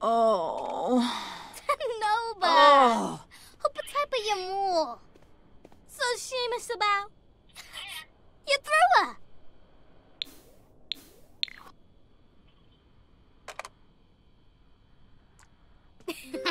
Oh. no ba? Oh. Hupatay pa yung mo. So sheemish about. You threw her.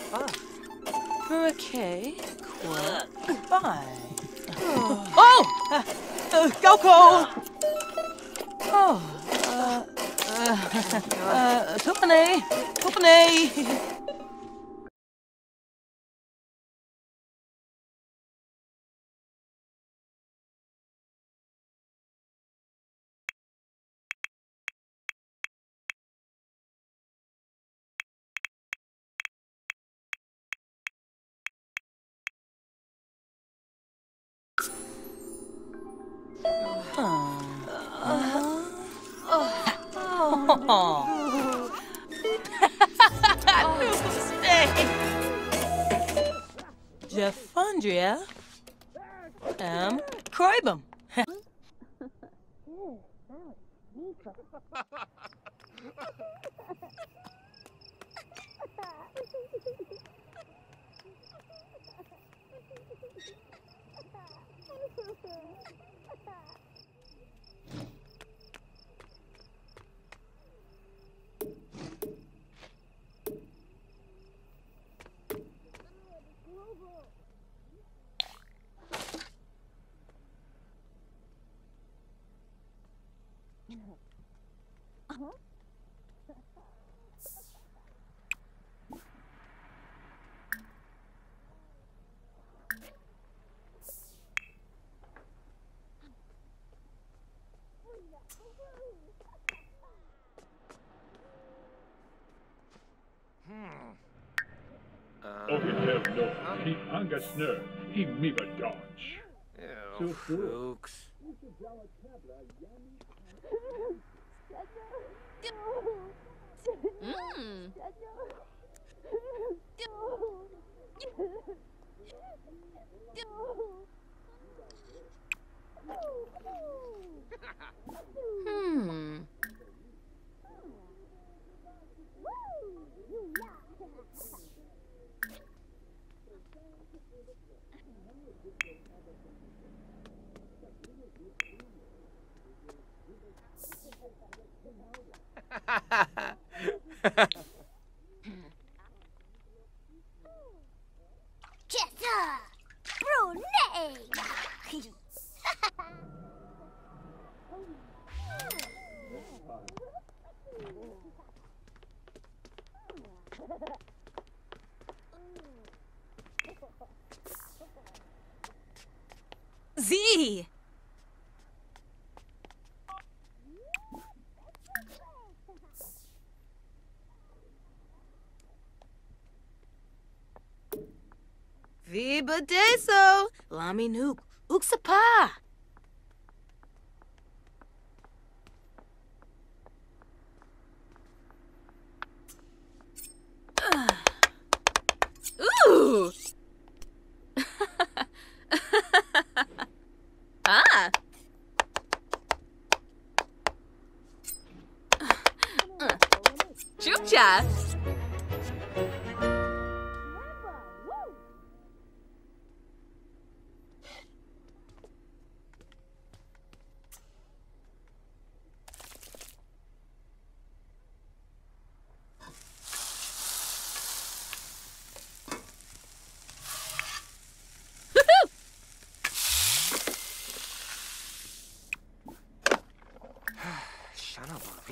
fun. Okay. Quit. Bye. Oh! Uh, uh, Goko! Oh, uh, uh, uh, Tiffany! Tiffany! Jeffundria. Um, Croybum. he anga snö, he miva dodge. Oh, Fuchs. Mm. Hmm. Jessa! Z! Viva Deso! Lami! Uksapa!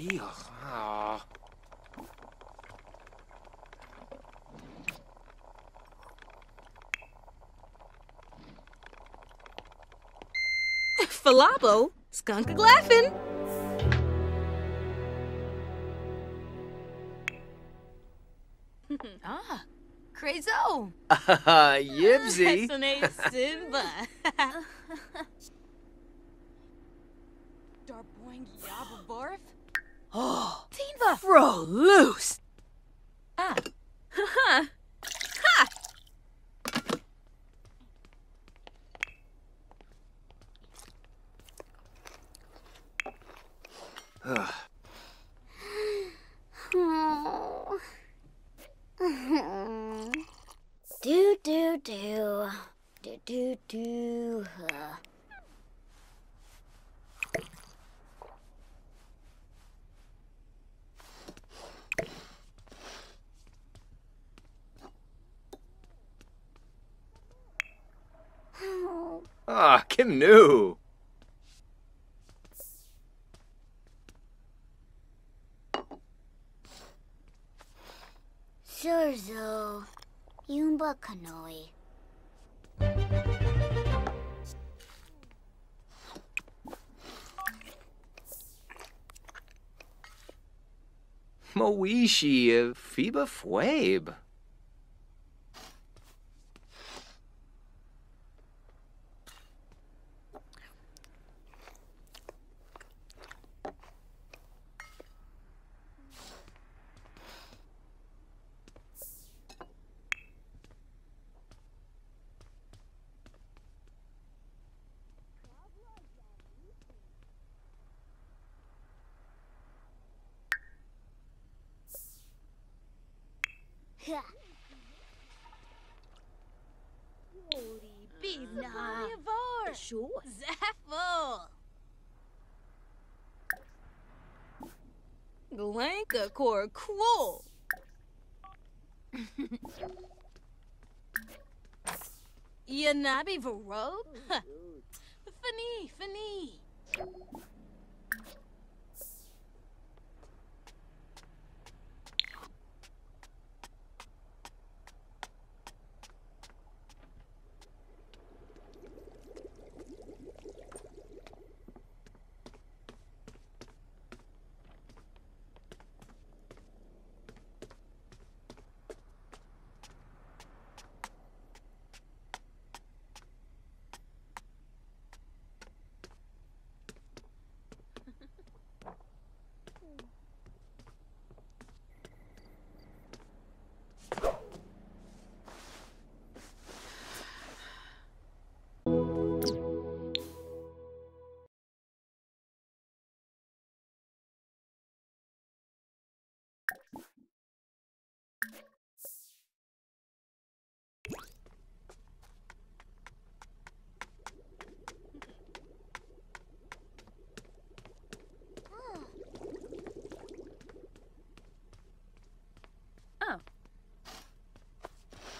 Feel. Oh. Falabo, skunk a glaffin. ah, Crazo. Yibsy. Fascinating Simba. Fro loose. Ah. Ha ha. Oh. do do do do do do. Uh. Oh, Kim Nu. Surzo, Yumba Kanoi. Moishi uh, Fiba Fwabe. Nah. Sure. Zaffle. Glanka Cor Quol. Yanabi Varob? Fani,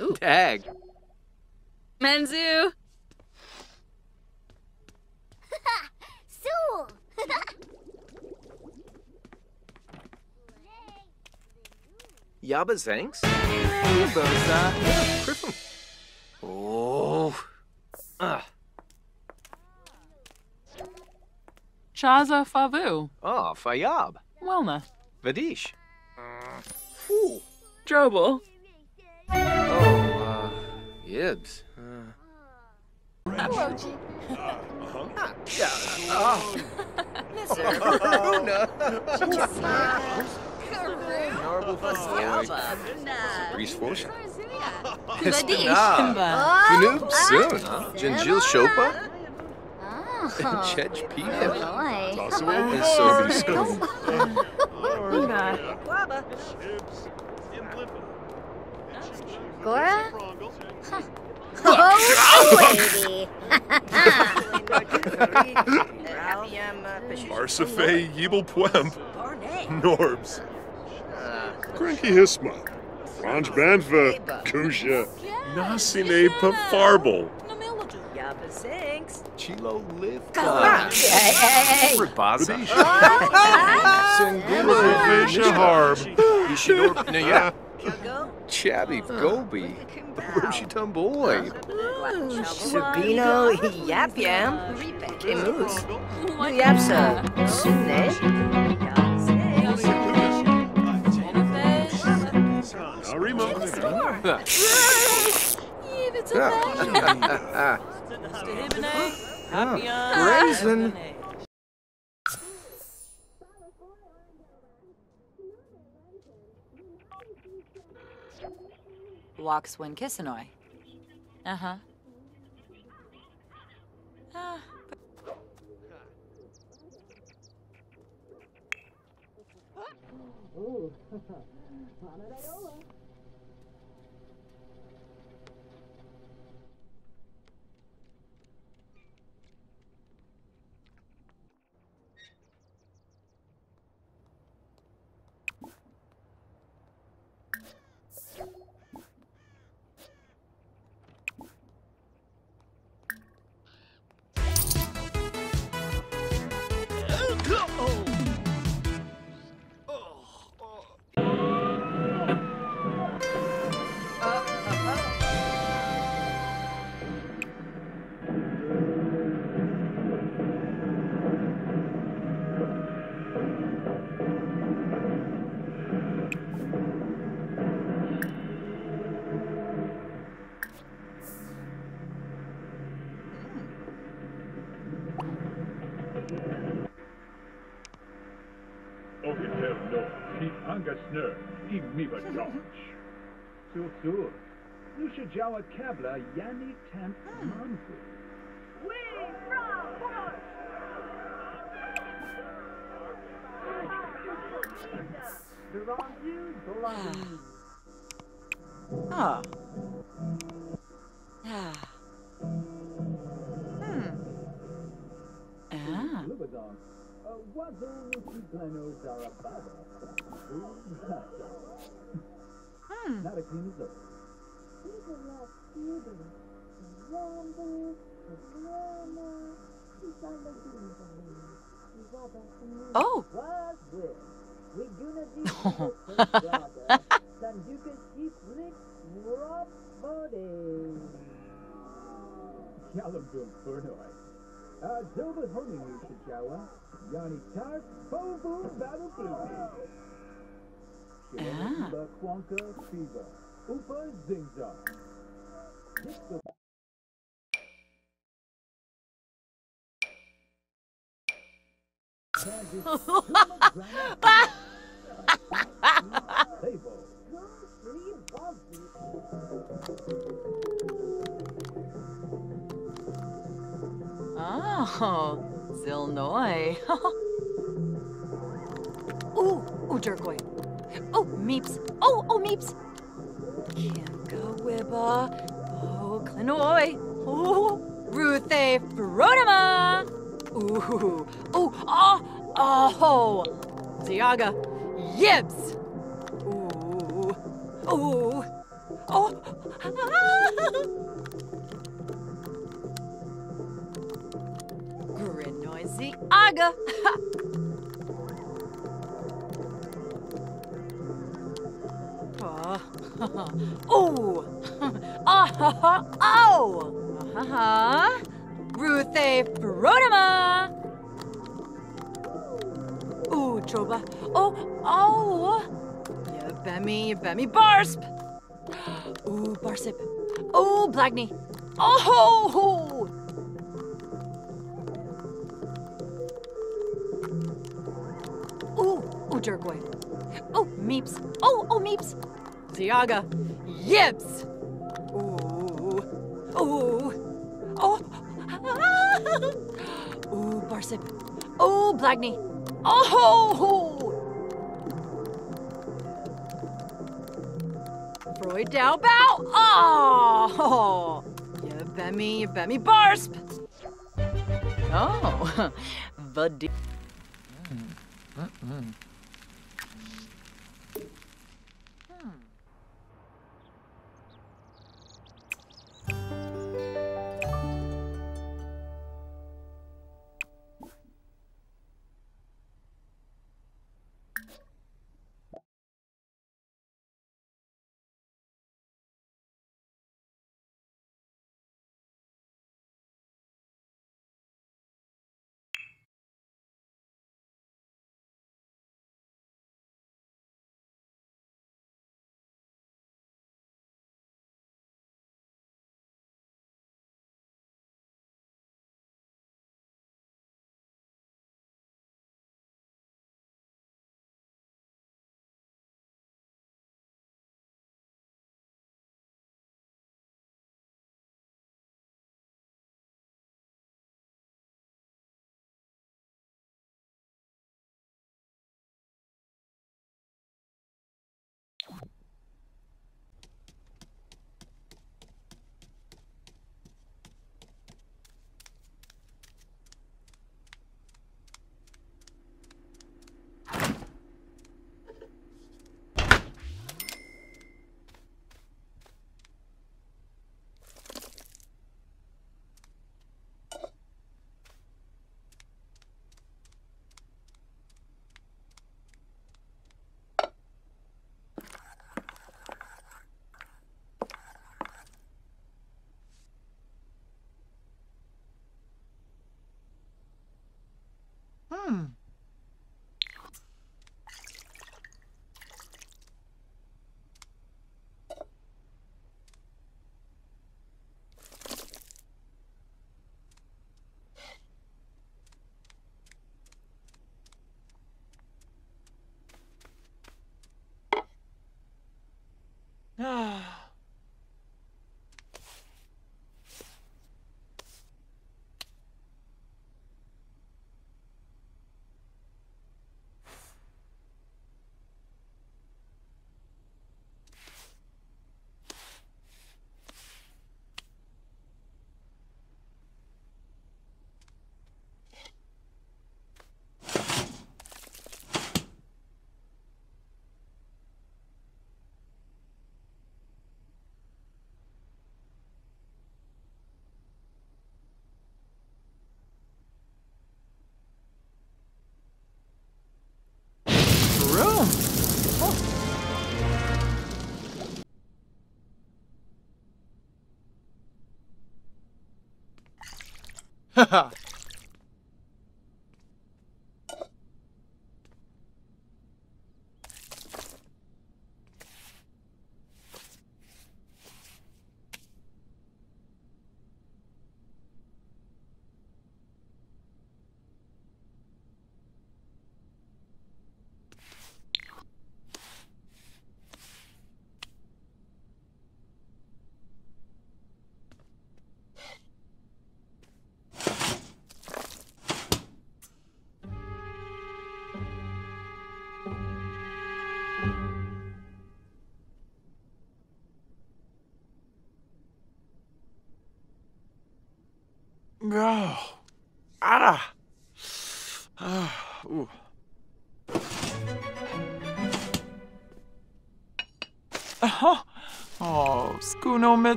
Fani. Tag. Menzu. Sue! Yaba Zanks. Bosa. Griffin. Oh. Ah. Chaza Favu. Oh, Fayab. Welna. Vadish. Whew. Drobel. Oh, uh, Yibs. Uh, yeah. Oh. Karuna. Normal Reese Force. Vadish. Nah. Canoe soon, huh? Jinjil Shopa. Oh, Chech Peter. boy. And so be school. Gora? Huh. Oh. Arsafe Yibel Pwemp. Norbs. Cranky Hisma. Franj Banfa. Kusha. Nasine Pafarbal. Namiladu. Yabba Sinks. Chilo live. Hey, hey, hey. Ribaza. Fisha Harb. Ishidor. Naya. Chabby Gobi. Roshi Tumboy. Subino Yap Yam. Imus. Yapsa. Sune. Arima. Raisin. Walks when Kisanoy. Uh huh. Ah. Och Sur, sur. Nu się działa kabla Jani Temp Manfu. Oh. Ah. Hmm. Ah. Lubagon. Wazo Nukiplano Zarababa. Hmm. Not a clean as up. Oh. We gonna do Sanduka Chief Lick Rob Body. Yalamdum Furnoi. Uh, Doba Honing you Shajawa. Yanni Tarp, Bobo Battle Baby. Ah. Shiba Kwanka Fever. Upa Zingza. Disco Oh, Zilnoy. ooh, ooh, Durgoy. Oh, Meeps. Oh, oh, Meeps. Kimka Wibba. Oh, Klinoy. Oh, Ruthe Frodema. Ooh, ooh, oh, oh, Ziaga. Yibs. Ooh, ooh, oh. Grin noisy aga. oh. Uh-huh. Ha. Ruthe Frodema. Ooh, Choba. Oh, oh. Yeah, Bemmy, Bemmy Barsp. Ooh, Barsip. Oh, Blagney. Oh, ho, ho. Ooh, ooh, Durgoy. Oh, Meeps. Oh, oh, Meeps. Ziaga. Yibs. Ooh. Ooh. Oh. Ooh, Barsip. Oh, Blagney. Oh, ho, ho. Freud Dow Bow. Oh. Yeah, Bemmy, you Bemmy Barsp. Oh. Vadi. Mm, mm, mm. Haha.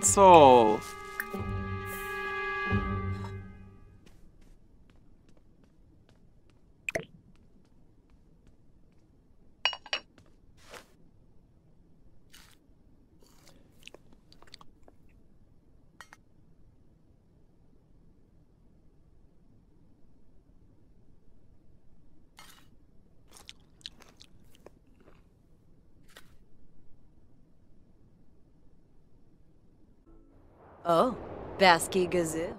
Skuno Oh, Basky Gazoo.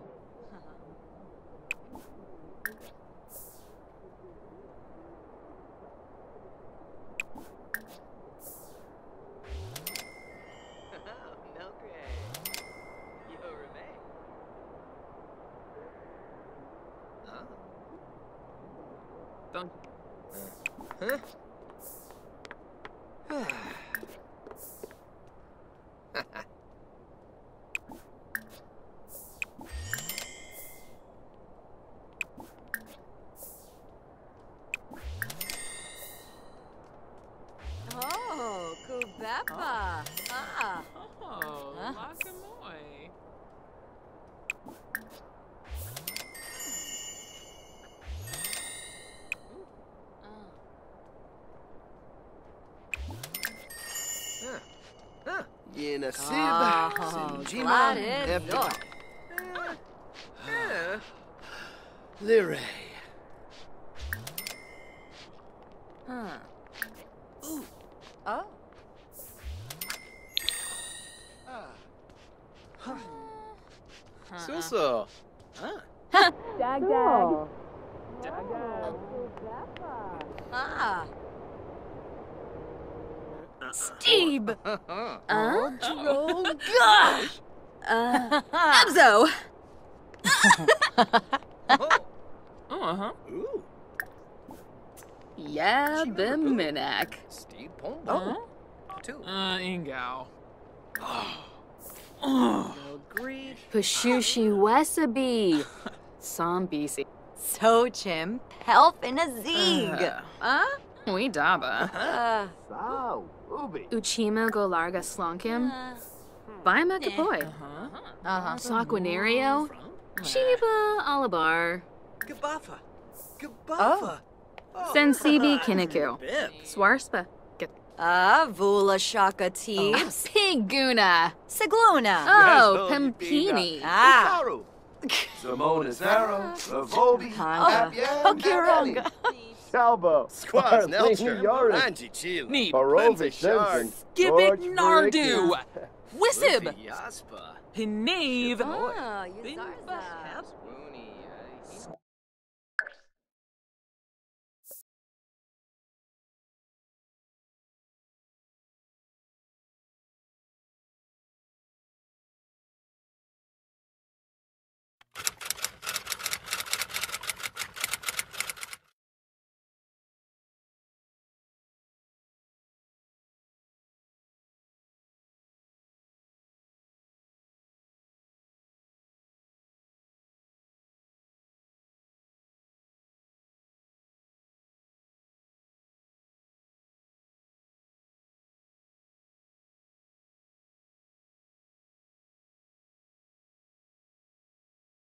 Dunk. Huh? Yenasib, Oh, Sinjima, glad it's Epi- yours. Lyre. Huh. Oh. Suso. Dag dag. Ah. Steve. Uh-huh. Uh? Oh, gosh. Uh, Abzo. Uh-huh. Ooh, Yeah, Biminak. Steve Pombo. Oh. Too. Uh, Ingao. Agreed. Pashushi Wesabi. Sambisi. So chim, help in a zig. Uh. Huh? We daba. Uh, Uchima go larga slonkim. By Makapoy. Uh-huh. uh-huh. Saquinario. Shiba Alabar. Gabafa. Gabafa. Oh. Sensibi Kinaku. Swarspa. Ah, Vula Shaka Teebs. Piguna. Sigluna. Oh, Pimpini. Ah. Karu. Simona Zara. Lavobi. Huh? Okirunga. Salvo. Squaz Arlene Nelcher. Yoris. Angie Chile. Neat. Barovic Shard. Simpson. Nardu. Frick. Wisib. Yaspa. Pinave. Ah,